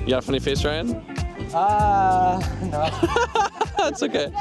you got a funny face, Ryan? Uh, no. That's okay.